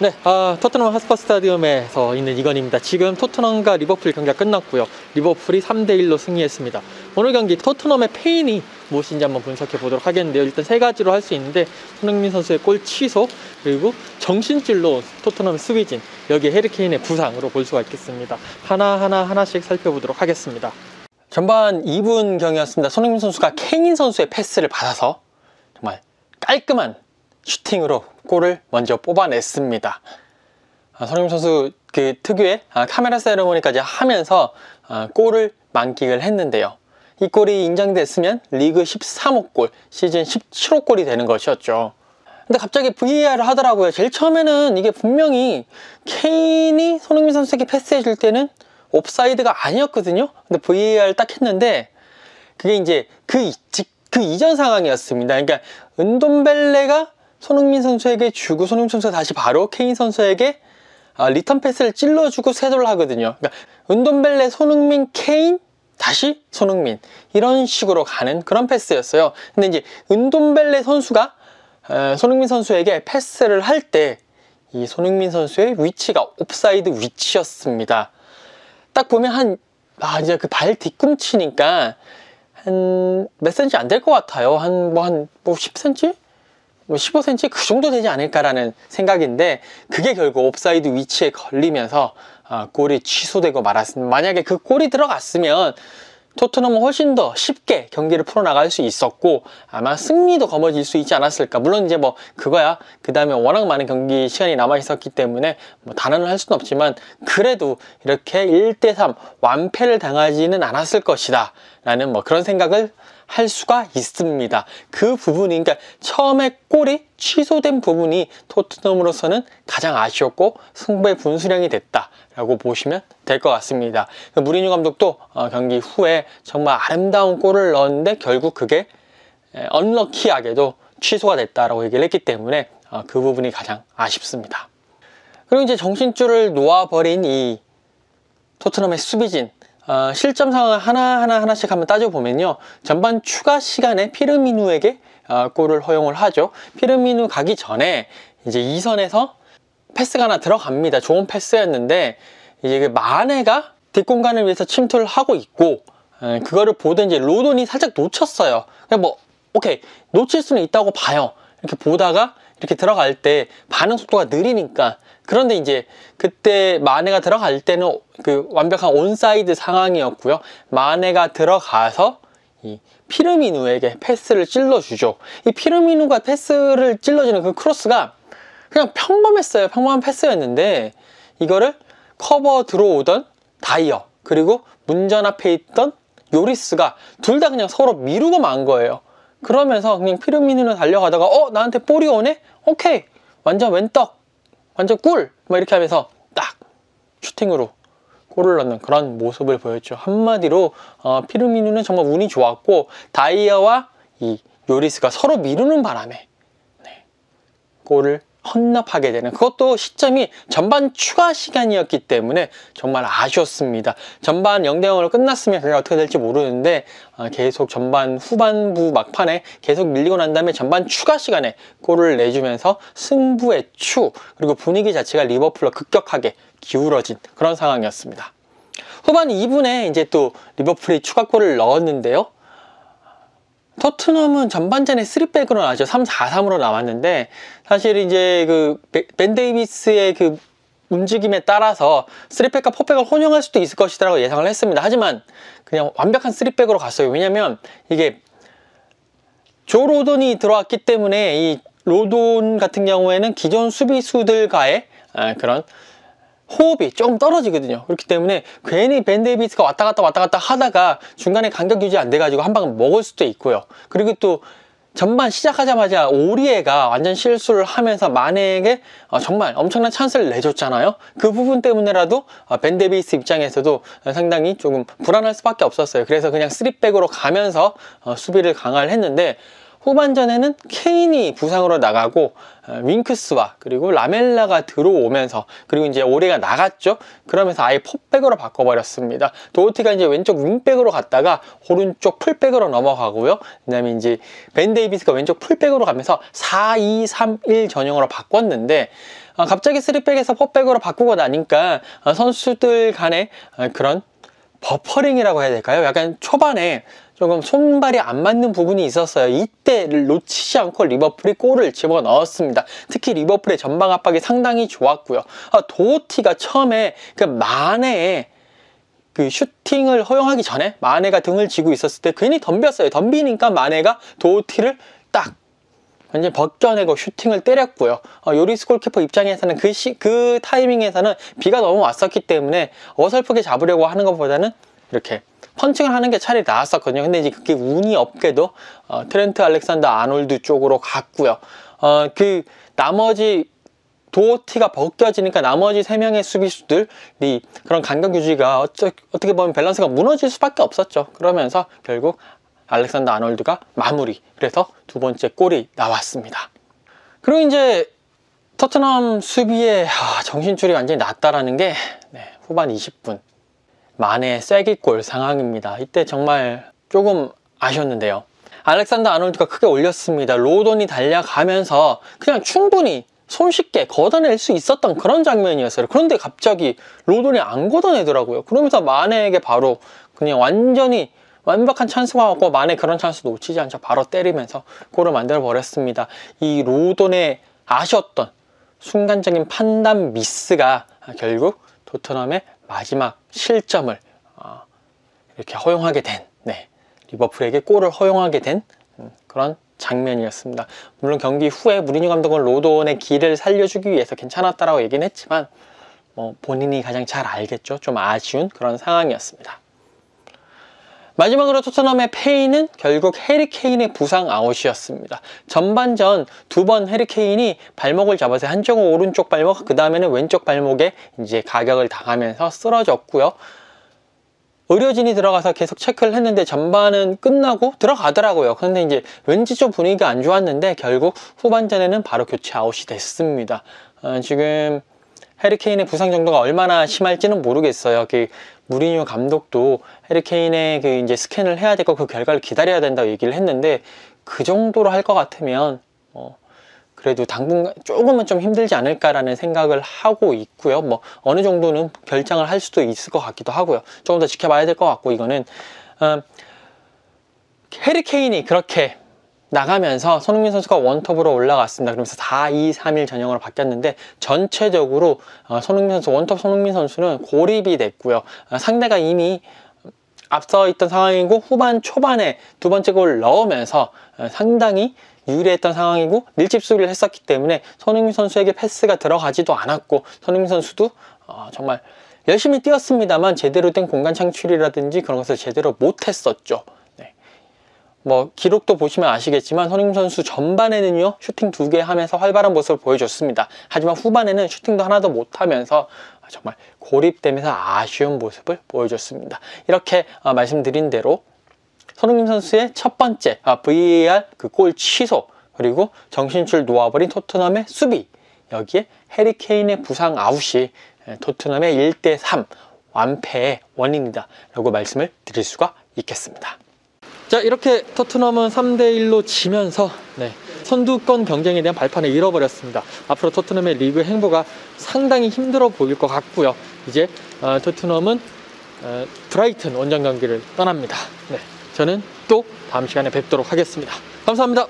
네, 아, 토트넘 핫스퍼 스타디움에서 있는 이건입니다. 지금 토트넘과 리버풀 경기가 끝났고요. 리버풀이 3대1로 승리했습니다. 오늘 경기 토트넘의 패인이 무엇인지 한번 분석해 보도록 하겠는데요. 일단 세 가지로 할 수 있는데 손흥민 선수의 골 취소 그리고 정신줄 놓은 토트넘의 수비진 여기에 해리 케인의 부상으로 볼 수가 있겠습니다. 하나하나 하나씩 살펴보도록 하겠습니다. 전반 2분 경이었습니다. 손흥민 선수가 케인 선수의 패스를 받아서 정말 깔끔한 슈팅으로 골을 먼저 뽑아냈습니다. 아, 손흥민 선수 그 특유의 아, 카메라 세레모니까지 하면서 아, 골을 만끽을 했는데요. 이 골이 인정됐으면 리그 13호 골, 시즌 17호 골이 되는 것이었죠. 근데 갑자기 VAR을 하더라고요. 제일 처음에는 이게 분명히 케인이 손흥민 선수에게 패스해 줄 때는 옵사이드가 아니었거든요. 근데 VAR 딱 했는데 그게 이제 그, 그 이전 상황이었습니다. 그러니까 은돔벨레가 손흥민 선수에게 주고 손흥민 선수가 다시 바로 케인 선수에게 아, 리턴 패스를 찔러주고 쇄도를 하거든요. 그러니까 은돔벨레, 손흥민, 케인, 다시 손흥민 이런 식으로 가는 그런 패스였어요. 근데 이제 은돔벨레 선수가 에, 손흥민 선수에게 패스를 할 때 이 손흥민 선수의 위치가 오프사이드 위치였습니다. 딱 보면 한, 아, 이제 그 발 뒤꿈치니까 한 몇 센치 안 될 것 같아요. 한, 뭐, 한, 뭐 10cm? 뭐 15cm 그 정도 되지 않을까라는 생각인데 그게 결국 옵사이드 위치에 걸리면서 아, 골이 취소되고 말았습니다. 만약에 그 골이 들어갔으면 토트넘은 훨씬 더 쉽게 경기를 풀어나갈 수 있었고 아마 승리도 거머쥘 수 있지 않았을까. 물론 이제 뭐 그거야. 그 다음에 워낙 많은 경기 시간이 남아 있었기 때문에 뭐 단언을 할 수는 없지만 그래도 이렇게 1대3 완패를 당하지는 않았을 것이다 라는 뭐 그런 생각을 할 수가 있습니다. 그 부분이 그러니까 처음에 골이 취소된 부분이 토트넘으로서는 가장 아쉬웠고 승부의 분수령이 됐다라고 보시면 될 것 같습니다. 그 무리뉴 감독도 어, 경기 후에 정말 아름다운 골을 넣었는데 결국 그게 언럭키하게도 취소가 됐다라고 얘기를 했기 때문에 어, 그 부분이 가장 아쉽습니다. 그리고 이제 정신줄을 놓아버린 이 토트넘의 수비진 어, 실점 상황을 하나하나 하나씩 한번 따져보면요. 전반 추가 시간에 피르미누에게 어, 골을 허용을 하죠. 피르미누 가기 전에 이제 이선에서 패스가 하나 들어갑니다. 좋은 패스였는데 이제 그 마네가 뒷공간을 위해서 침투를 하고 있고 에, 그거를 보던 이제 로돈이 살짝 놓쳤어요. 그냥 뭐 오케이 놓칠 수는 있다고 봐요. 이렇게 보다가 이렇게 들어갈 때 반응 속도가 느리니까 그런데 이제 그때 마네가 들어갈 때는 그 완벽한 온사이드 상황이었고요. 마네가 들어가서 이 피르미누에게 패스를 찔러주죠. 이 피르미누가 패스를 찔러주는 그 크로스가 그냥 평범했어요. 평범한 패스였는데 이거를 커버 들어오던 다이어 그리고 문전 앞에 있던 요리스가 둘 다 그냥 서로 미루고 만 거예요. 그러면서 그냥 피르미누는 달려가다가 어 나한테 볼이 오네? 오케이 완전 왼떡 완전 꿀! 막 이렇게 하면서 딱 슈팅으로 골을 넣는 그런 모습을 보였죠. 한마디로 어, 피르미누는 정말 운이 좋았고 다이아와 이 요리스가 서로 미루는 바람에 네, 골을 헌납하게 되는 그것도 시점이 전반 추가 시간이었기 때문에 정말 아쉬웠습니다. 전반 0대0으로 끝났으면 그게 어떻게 될지 모르는데 어, 계속 전반 후반부 막판에 계속 밀리고 난 다음에 전반 추가 시간에 골을 내주면서 승부의 추 그리고 분위기 자체가 리버풀로 급격하게 기울어진 그런 상황이었습니다. 후반 2분에 이제 또 리버풀이 추가골을 넣었는데요. 토트넘은 전반전에 3백으로 나왔죠. 3-4-3으로 나왔는데 사실 이제 그 벤 데이비스의 그 움직임에 따라서 3백과 4백을 혼용할 수도 있을 것이라고 예상을 했습니다. 하지만 그냥 완벽한 3백으로 갔어요. 왜냐면 이게 조 로돈이 들어왔기 때문에 이 로돈 같은 경우에는 기존 수비수들과의 아, 그런 호흡이 조금 떨어지거든요. 그렇기 때문에 괜히 벤 데이비스가 왔다 갔다 왔다 갔다 하다가 중간에 간격 유지 안 돼가지고 한방 먹을 수도 있고요. 그리고 또 전반 시작하자마자 오리에가 완전 실수를 하면서 마네에게 어, 정말 엄청난 찬스를 내줬잖아요. 그 부분 때문에라도 어, 벤 데이비스 입장에서도 상당히 조금 불안할 수밖에 없었어요. 그래서 그냥 3백으로 가면서 어, 수비를 강화를 했는데 후반전에는 케인이 부상으로 나가고 어, 윙크스와 그리고 라멜라가 들어오면서 그리고 이제 오리에가 나갔죠. 그러면서 아예 포백으로 바꿔버렸습니다. 도어티가 이제 왼쪽 윙백으로 갔다가 오른쪽 풀백으로 넘어가고요. 그다음에 이제 벤 데이비스가 왼쪽 풀백으로 가면서 4-2-3-1 전형으로 바꿨는데 어, 갑자기 3백에서 포백으로 바꾸고 나니까 어, 선수들 어, 그런 버퍼링이라고 해야 될까요? 약간 초반에 조금 손발이 안 맞는 부분이 있었어요. 이때를 놓치지 않고 리버풀이 골을 집어 넣었습니다. 특히 리버풀의 전방 압박이 상당히 좋았고요. 아, 도어티가 처음에 그 마네의 그 슈팅을 허용하기 전에 마네가 등을 지고 있었을 때 괜히 덤볐어요. 덤비니까 마네가 도어티를 딱 완전 벗겨내고 슈팅을 때렸고요. 어, 요리스 골키퍼 입장에서는 그, 시, 그 타이밍에서는 비가 너무 왔었기 때문에 어설프게 잡으려고 하는 것보다는 이렇게 펀칭을 하는 게 차라리 나았었거든요. 근데 이제 그게 운이 없게도 어, 트렌트 알렉산더 아놀드 쪽으로 갔고요. 어, 그 나머지 도어티가 벗겨지니까 나머지 세 명의 수비수들이 그런 간격 유지가 어쩌, 어떻게 보면 밸런스가 무너질 수밖에 없었죠. 그러면서 결국 알렉산더 아놀드가 마무리. 그래서 두 번째 골이 나왔습니다. 그리고 이제 토트넘 수비에 아, 정신줄이 완전히 났다라는 게 네, 후반 20분 만의 쐐기골 상황입니다. 이때 정말 조금 아쉬웠는데요. 알렉산더 아놀드가 크게 올렸습니다. 로돈이 달려가면서 그냥 충분히 손쉽게 걷어낼 수 있었던 그런 장면이었어요. 그런데 갑자기 로돈이 안 걷어내더라고요. 그러면서 마네에게 바로 그냥 완전히 완벽한 찬스가 왔고 만에 그런 찬스 놓치지 않죠. 바로 때리면서 골을 만들어 버렸습니다. 이 로돈의 아쉬웠던 순간적인 판단 미스가 결국 토트넘의 마지막 실점을 어, 이렇게 허용하게 된 네, 리버풀에게 골을 허용하게 된 음, 그런 장면이었습니다. 물론 경기 후에 무리뉴 감독은 로돈의 길을 살려주기 위해서 괜찮았다라고 얘기는 했지만 뭐 본인이 가장 잘 알겠죠. 좀 아쉬운 그런 상황이었습니다. 마지막으로 토트넘의 페인은 결국 해리케인의 부상 아웃이었습니다. 전반전 두 번 해리케인이 발목을 잡아서 한쪽은 오른쪽 발목, 그 다음에는 왼쪽 발목에 이제 가격을 당하면서 쓰러졌고요. 의료진이 들어가서 계속 체크를 했는데 전반은 끝나고 들어가더라고요. 그런데 이제 왠지 좀 분위기가 안 좋았는데 결국 후반전에는 바로 교체 아웃이 됐습니다. 어, 지금 해리케인의 부상 정도가 얼마나 심할지는 모르겠어요. 그 무리뉴 감독도 해리케인의 그 이제 스캔을 해야 되고 그 결과를 기다려야 된다고 얘기를 했는데 그 정도로 할 것 같으면 어 그래도 당분간 조금은 좀 힘들지 않을까라는 생각을 하고 있고요. 뭐 어느 정도는 결장을 할 수도 있을 것 같기도 하고요. 조금 더 지켜봐야 될 것 같고 이거는 어, 해리케인이 그렇게 나가면서 손흥민 선수가 원톱으로 올라갔습니다. 그러면서 4-2-3-1 전형으로 바뀌었는데 전체적으로 어, 손흥민 선수 원톱 손흥민 선수는 고립이 됐고요. 어, 상대가 이미 앞서 있던 상황이고 후반 초반에 두 번째 골을 넣으면서 어, 상당히 유리했던 상황이고 밀집 수비를 했었기 때문에 손흥민 선수에게 패스가 들어가지도 않았고 손흥민 선수도 정말 열심히 뛰었습니다만 제대로 된 공간 창출이라든지 그런 것을 제대로 못했었죠. 뭐 기록도 보시면 아시겠지만 손흥민 선수 전반에는요 슈팅 두 개 하면서 활발한 모습을 보여줬습니다. 하지만 후반에는 슈팅도 하나도 못하면서 정말 고립되면서 아쉬운 모습을 보여줬습니다. 이렇게 어, 말씀드린 대로 손흥민 선수의 첫 번째 아, VAR 그 골 취소 그리고 정신줄 놓아버린 토트넘의 수비 여기에 해리 케인의 부상 아웃이 토트넘의 1대3 완패의 원인이다 라고 말씀을 드릴 수가 있겠습니다. 자 이렇게 토트넘은 3대1로 지면서 네, 선두권 경쟁에 대한 발판을 잃어버렸습니다. 앞으로 토트넘의 리그 행보가 상당히 힘들어 보일 것 같고요. 이제 어, 토트넘은 어, 브라이튼 원정 경기를 떠납니다. 네, 저는 또 다음 시간에 뵙도록 하겠습니다. 감사합니다.